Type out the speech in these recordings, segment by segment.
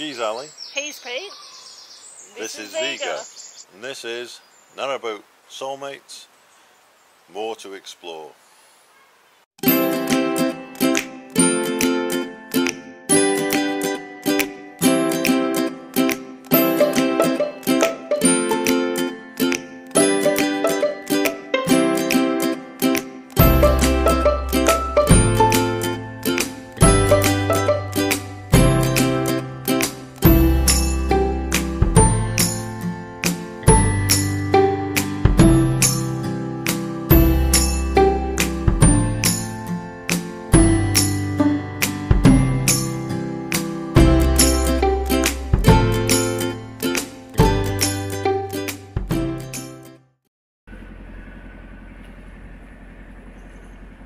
She's Alli. He's Pete. This, is Zsiga. And this is Narrowboat Soulmates. More to explore.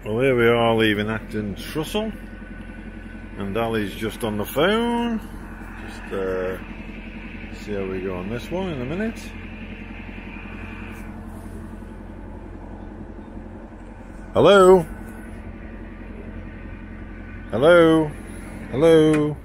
Well, here we are leaving Acton Trussell, and Alli's just on the phone. Just uh, see how we go on this one in a minute. Hello? Hello? Hello?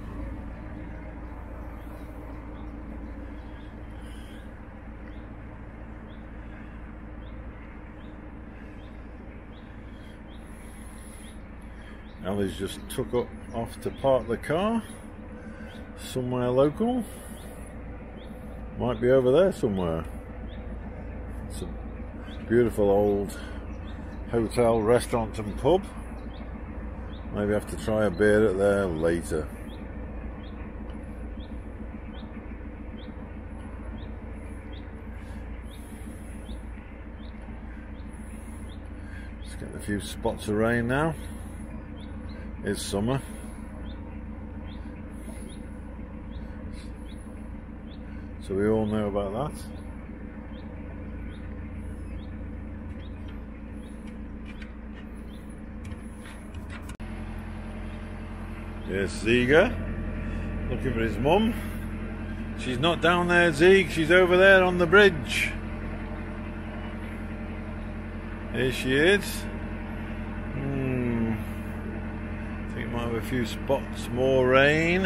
Alli's just took up off to park the car somewhere local. Might be over there somewhere. It's a beautiful old hotel, restaurant and pub. Maybe have to try a beer at there later. Just getting a few spots of rain now. It's summer. So we all know about that. Yes, Zsiga, looking for his mum. She's not down there, Zieg, she's over there on the bridge. Here she is. Hmm. I think might have a few spots, more rain.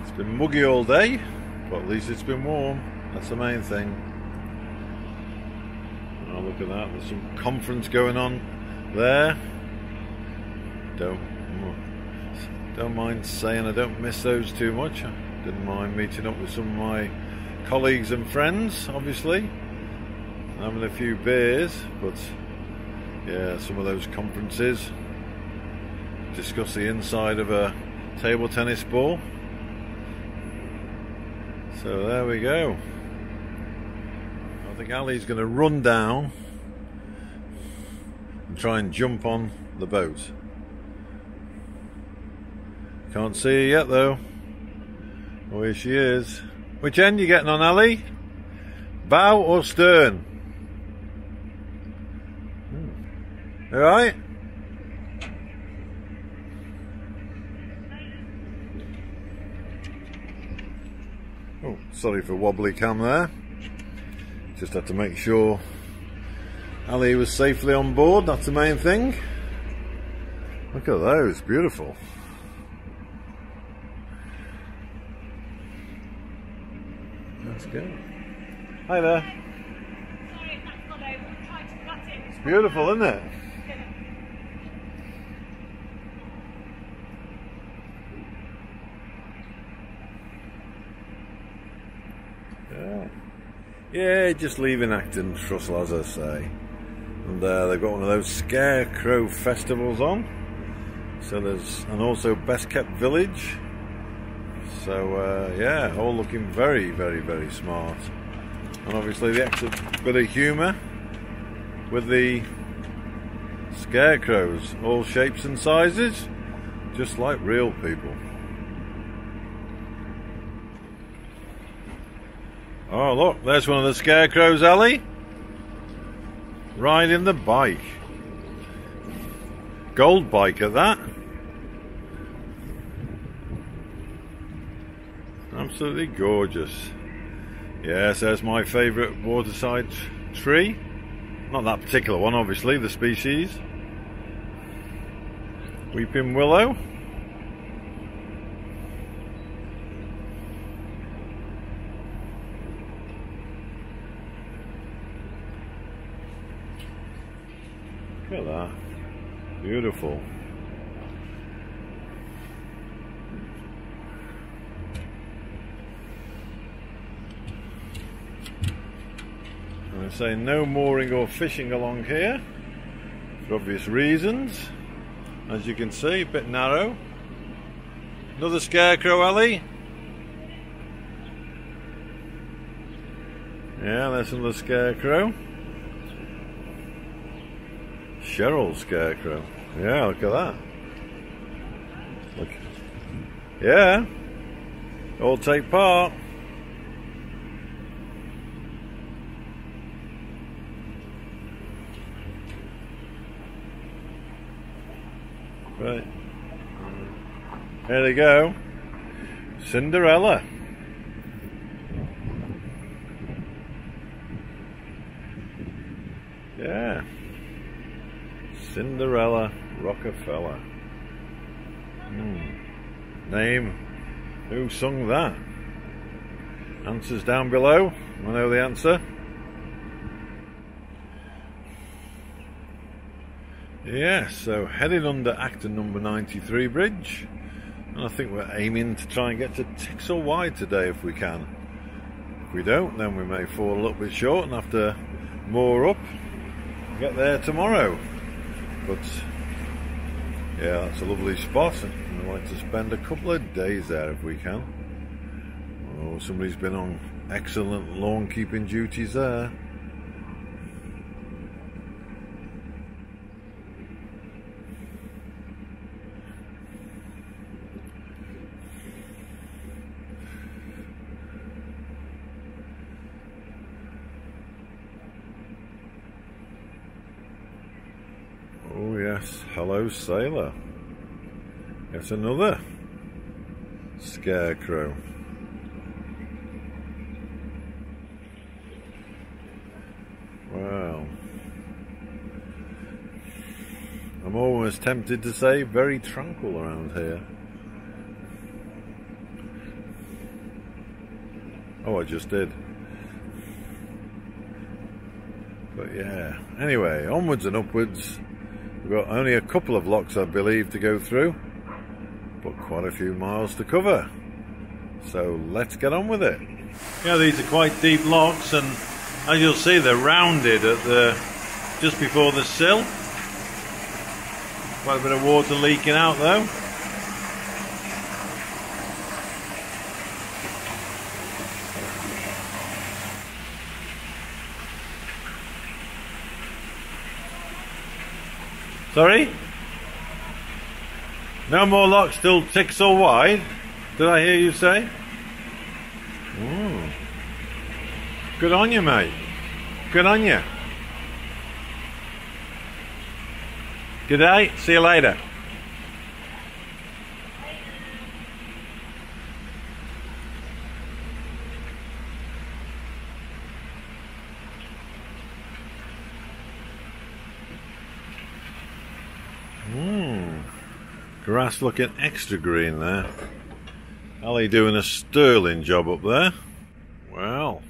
It's been muggy all day, but at least it's been warm. That's the main thing. Oh, look at that, there's some conference going on there. Don't don't mind saying I don't miss those too much. I didn't mind meeting up with some of my colleagues and friends, obviously. Having a few beers, but yeah, some of those conferences discuss the inside of a table tennis ball. So there we go. I think Alli's going to run down and try and jump on the boat. Can't see her yet though. Oh, here she is. Which end you getting on, Alli? Bow or stern? Hmm. All right. Oh, sorry for wobbly cam there. Just had to make sure Alli was safely on board. That's the main thing. Look at those, beautiful. Let's go. Hi there. It's beautiful, isn't it? Yeah. Yeah, just leaving Acton Trussell, as I say. And uh, they've got one of those scarecrow festivals on. So there's, and also Best Kept Village. So uh, yeah, all looking very, very, very smart. And obviously the extra bit of humour with the scarecrows, all shapes and sizes, just like real people. Oh look, there's one of the scarecrows, Alli. Riding the bike. Gold bike at that. Absolutely gorgeous. Yes, there's my favourite waterside tree. Not that particular one, obviously, the species. Weeping willow. That. Beautiful. I say no mooring or fishing along here for obvious reasons. As you can see, a bit narrow. Another scarecrow alley. Yeah, there's another scarecrow. Cheryl scarecrow. Yeah, look at that. Look. Yeah. All take part. Right. There they go. Cinderella. Yeah. Cinderella Rockefeller. Hmm. Name. Who sung that? Answers down below. I know the answer. Yeah, so heading under Acton number 93 bridge. And I think we're aiming to try and get to Tixall Wide today if we can. If we don't, then we may fall a little bit short and have to moor up get there tomorrow. But yeah, it's a lovely spot. And I'd like to spend a couple of days there if we can. Oh, somebody's been on excellent lawn keeping duties there. Oh yes, sailor. It's another scarecrow. Wow. I'm almost tempted to say very tranquil around here. Oh, I just did. But yeah, anyway, onwards and upwards. We've got only a couple of locks, I believe, to go through, but quite a few miles to cover. So let's get on with it. Yeah, these are quite deep locks, and as you'll see, they're rounded at the just before the sill. Quite a bit of water leaking out though. Sorry? No more locks till Tixall Wide? Did I hear you say? Ooh. Good on you, mate. Good on you. Good day. See you later. Grass looking extra green there. Ali doing a sterling job up there. Well,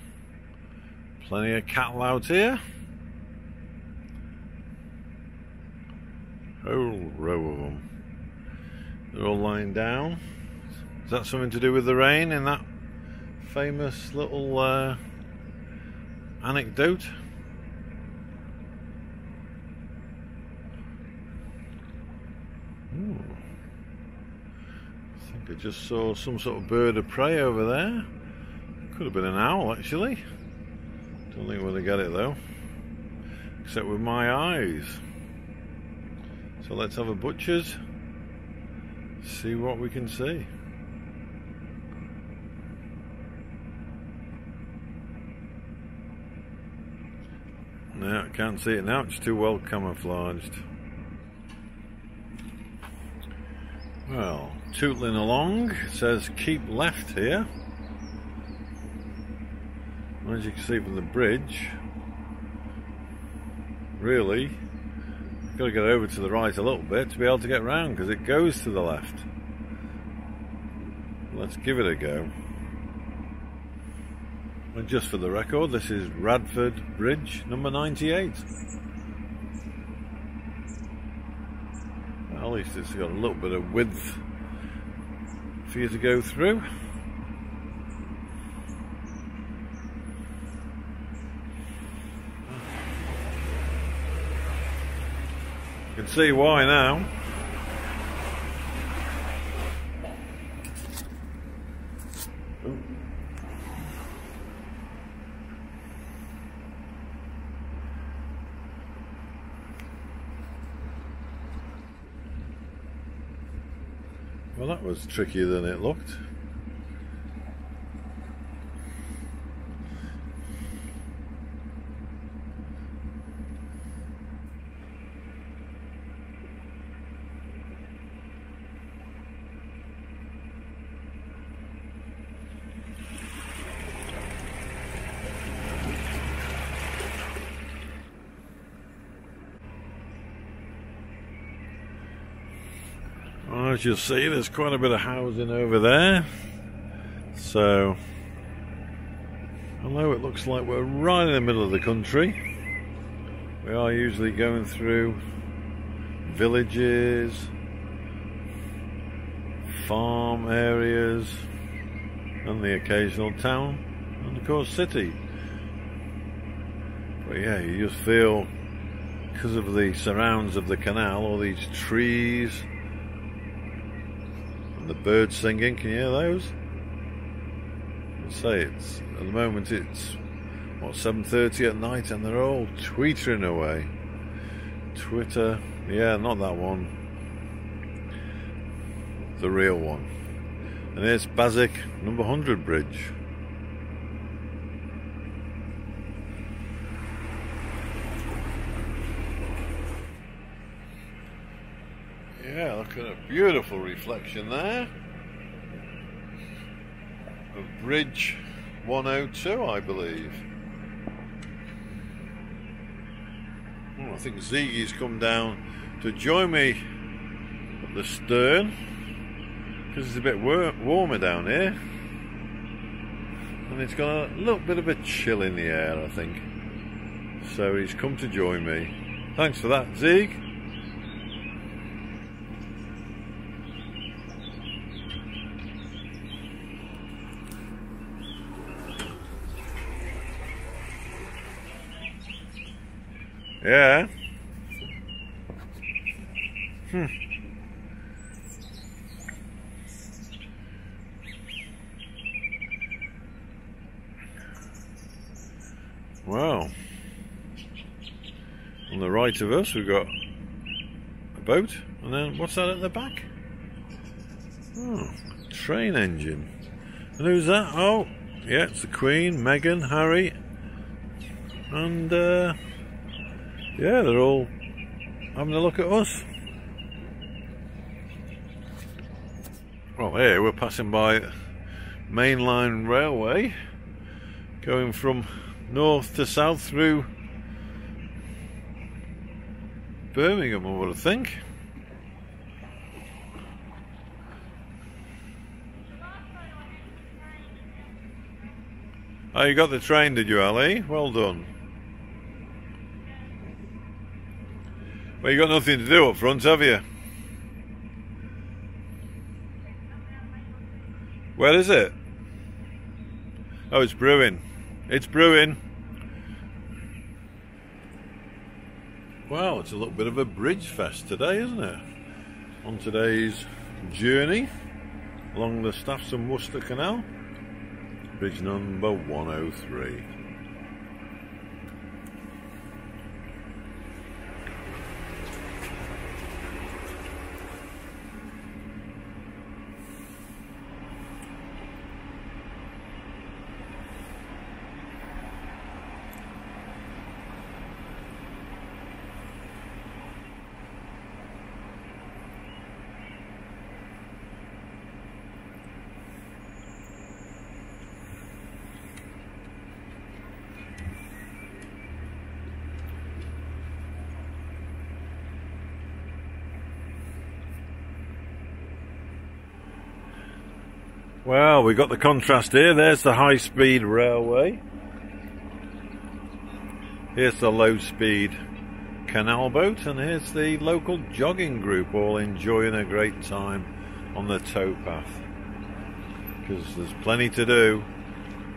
plenty of cattle out here. Whole row of them. They're all lying down. Is that something to do with the rain in that famous little uh, anecdote? Ooh. I just saw some sort of bird of prey over there. Could have been an owl, actually. Don't think going to get it though. Except with my eyes. So let's have a butcher's. See what we can see. No, I can't see it now. It's too well camouflaged. Well, tootling along, it says keep left here. As you can see from the bridge, really, you've got to get over to the right a little bit to be able to get round because it goes to the left. Let's give it a go. And just for the record, this is Radford Bridge number 98. Well, at least it's got a little bit of width for you to go through. You can see why now. Well, that was trickier than it looked. As you'll see, there's quite a bit of housing over there. So, although it looks like we're right in the middle of the country, we are usually going through villages, farm areas, and the occasional town, and of course city. But yeah, you just feel because of the surrounds of the canal, all these trees, the birds singing. Can you hear those? I say it's at the moment it's what 7:30 at night, and they're all tweetering away. Twitter, yeah, not that one. The real one. And here's Baswich number 100 bridge. Yeah, look at a beautiful reflection there of Bridge 102, I believe. Oh, I think Ziggy's come down to join me at the stern because it's a bit warmer down here and it's got a little bit of a chill in the air, I think. So he's come to join me. Thanks for that, Zig. Yeah. Hmm. Well, on the right of us we've got a boat, and then what's that at the back? Oh, train engine. And who's that? Oh, yeah, it's the Queen, Meghan, Harry, and uh, yeah, they're all having a look at us. Well, here we're passing by mainline railway going from north to south through Birmingham, I would think. Oh, you got the train, did you, Alli? Well done. Well, you got nothing to do up front, have you? Where is it? Oh, it's brewing. It's brewing. Well, it's a little bit of a bridge fest today, isn't it? On today's journey along the Staffs and Worcester Canal, bridge number 103. Well, we've got the contrast here. There's the high speed railway. Here's the low speed canal boat, and here's the local jogging group all enjoying a great time on the towpath. Because there's plenty to do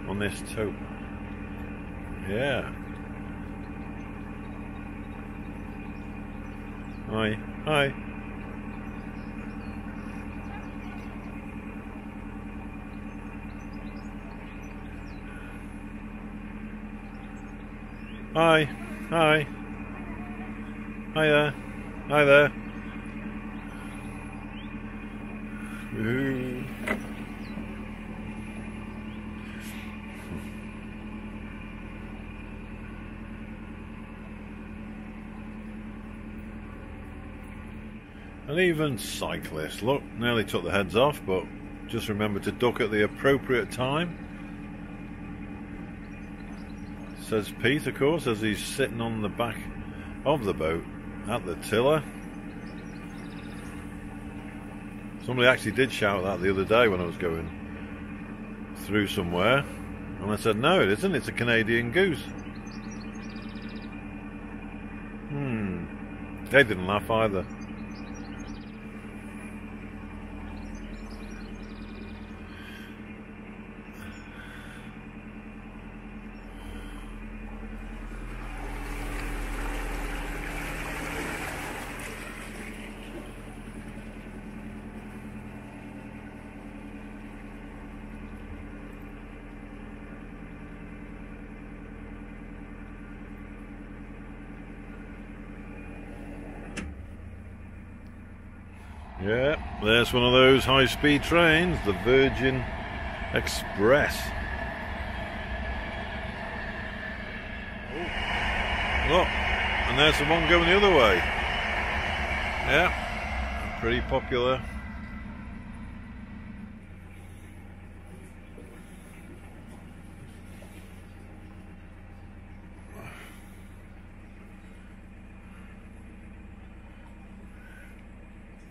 on this towpath. Yeah. Hi. Hi. Hi. Hi. Hi there. Hi there. And even cyclists, look, nearly took the heads off, but just remember to duck at the appropriate time. Says Pete, of course, as he's sitting on the back of the boat at the tiller. Somebody actually did shout that the other day when I was going through somewhere. And I said, no, it isn't. It's a Canadian goose. Hmm. They didn't laugh either. One of those high speed trains, the Virgin Express. Oh, look, and there's the one going the other way. Yeah, pretty popular.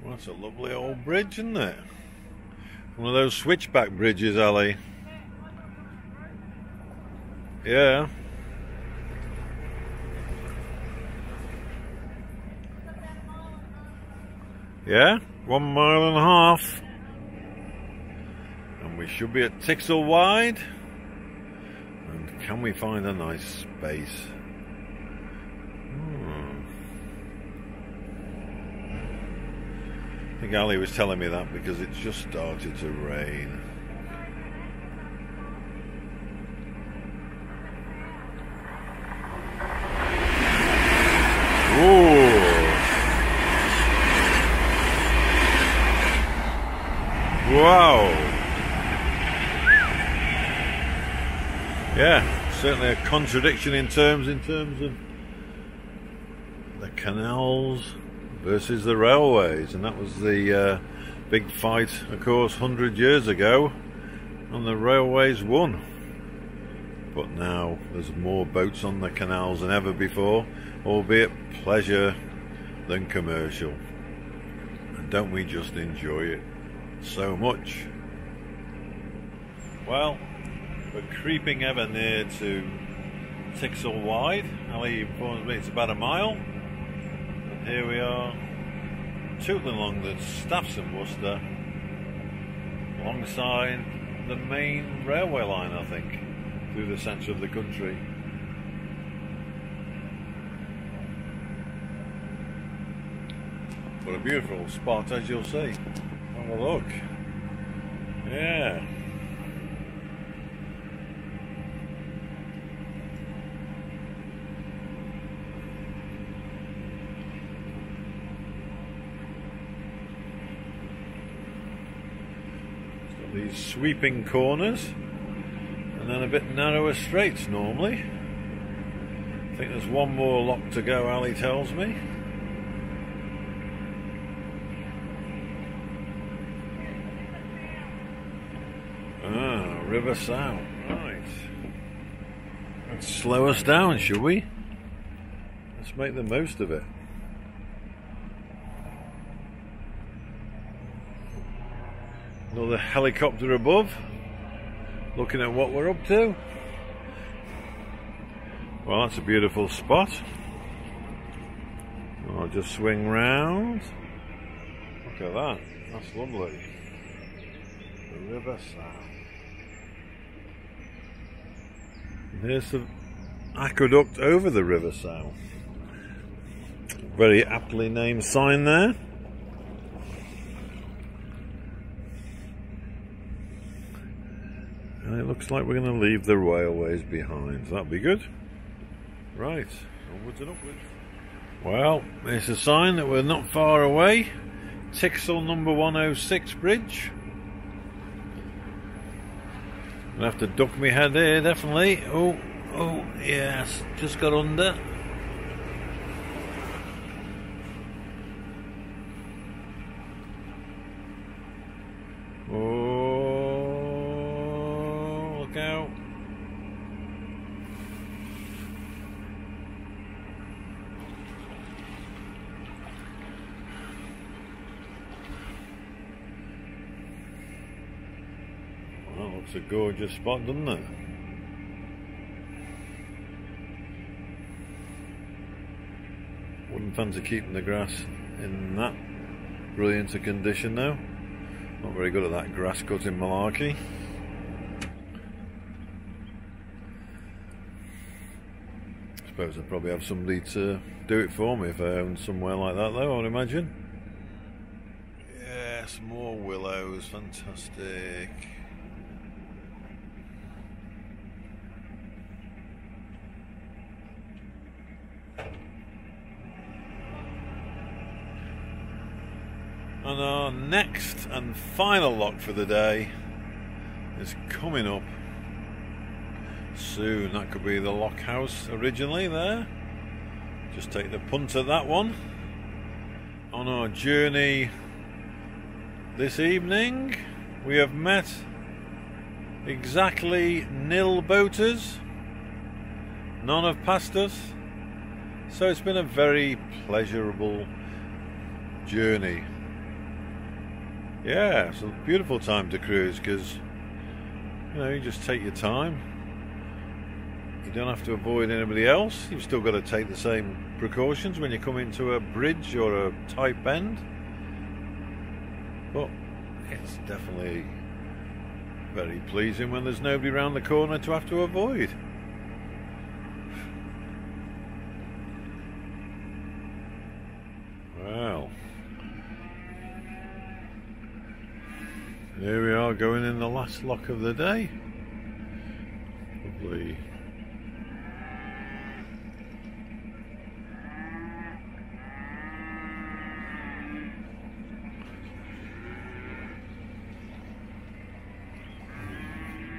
Well, that's a lovely old bridge, isn't it? One of those switchback bridges, Alli. Yeah. Yeah, one mile and a half. And we should be at Tixall Wide. And can we find a nice space? I think Alli was telling me that because it just started to rain. Ooh. Wow. Yeah, certainly a contradiction in terms in terms of the canals versus the railways, and that was the uh, big fight, of course, 100 years ago, and the railways won. But now there's more boats on the canals than ever before, albeit pleasure than commercial. And don't we just enjoy it so much? Well, we're creeping ever near to Tixall Wide. Alli informs me it's about a mile. Here we are, tootling along the Staffs and Worcester, alongside the main railway line, I think, through the centre of the country. What a beautiful spot, as you'll see. Have a look. Yeah. these sweeping corners and then a bit narrower straights normally. I think there's one more lock to go, Alli tells me. Ah, River Sow, right. Let's slow us down, shall we? Let's make the most of it. Another helicopter above, looking at what we're up to. Well, that's a beautiful spot. I'll just swing round. Look at that. That's lovely. The River Sow. There's the aqueduct over the River Sow. Very aptly named sign there. And it looks like we're going to leave the railways behind. That'll be good. Right, onwards and upwards. Well, it's a sign that we're not far away. Tixall number 106 bridge. Gonna have to duck my head here, definitely. Oh, oh, yes, just got under. It's a gorgeous spot, doesn't it? Wouldn't fancy keeping the grass in that brilliant a condition now. Not very good at that grass cutting malarkey. I suppose I'd probably have somebody to do it for me if I owned somewhere like that though, I would imagine. Yes, more willows, fantastic. And our next and final lock for the day is coming up soon. That could be the lock house originally there. Just take the punt at that one. On our journey this evening, we have met exactly nil boaters. None have passed us. So it's been a very pleasurable journey yeah, it's a beautiful time to cruise because you know you just take your time. You don't have to avoid anybody else. You've still got to take the same precautions when you come into a bridge or a tight bend. But it's definitely very pleasing when there's nobody around the corner to have to avoid. Here we are going in the last lock of the day. Lovely.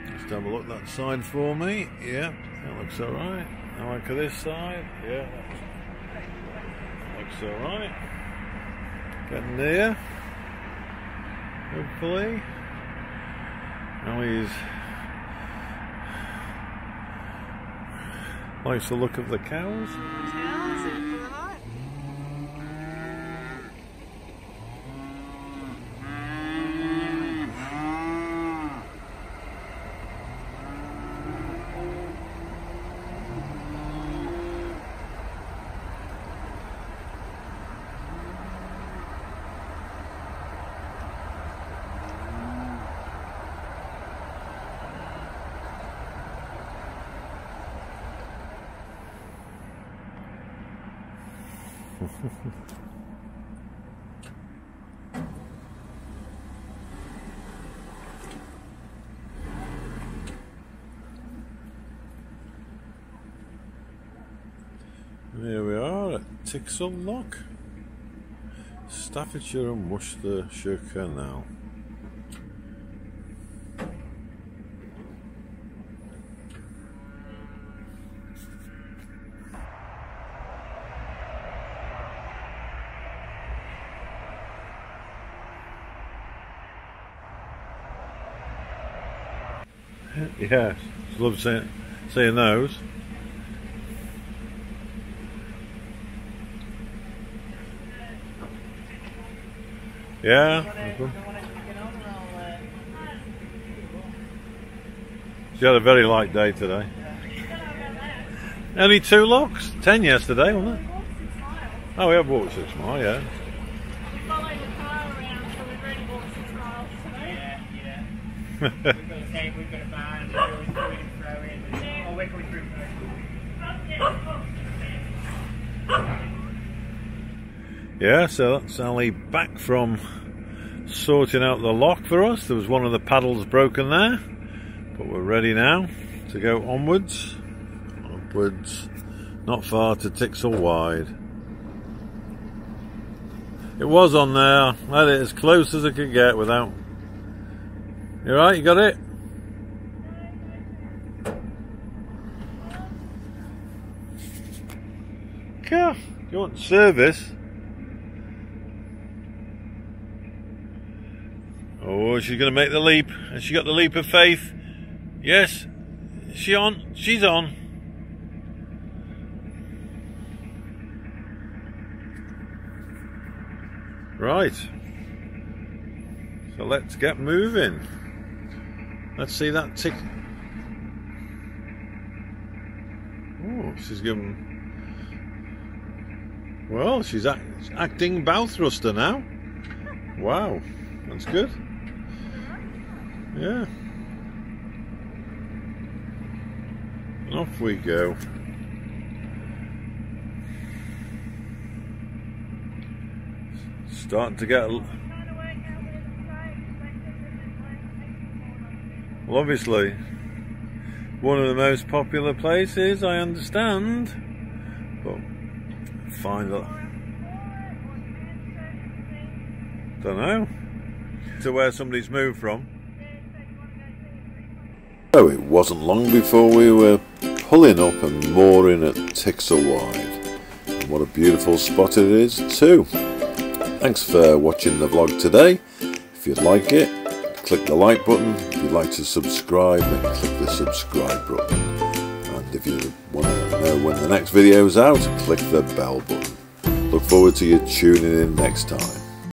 Just have a look that side for me. Yeah, that looks alright. I like this side. Yeah, that looks alright. Getting there hopefully. Always likes the look of the cows. There we are at Tixall Lock, Staffordshire and Worcestershire Canal. Yes, love seeing, seeing those. Yeah. She had a very light day today. Only two locks? Ten yesterday, wasn't it? Oh, we have walked six miles, yeah. Yeah, yeah. Yeah, so that's Alli back from sorting out the lock for us. There was one of the paddles broken there, but we're ready now to go onwards. Upwards, not far to Tixall Wide. It was on there. I had it as close as I could get without. You right? You got it? Car, you want service? Oh, she's going to make the leap. Has she got the leap of faith? Yes. Is she on? She's on. Right. So let's get moving. Let's see that tick. Oh, she's given. Well, she's act acting bow thruster now. Wow, that's good. Yeah. And off we go. Starting to get. Well, obviously, one of the most popular places, I understand. Find out. Don't know. To where somebody's moved from. So it wasn't long before we were pulling up and mooring at Tixall Wide. And what a beautiful spot it is too. Thanks for watching the vlog today. If you'd like it, click the like button. If you'd like to subscribe, then click the subscribe button. And if you want to know when the next video is out, click the bell button. Look forward to you tuning in next time.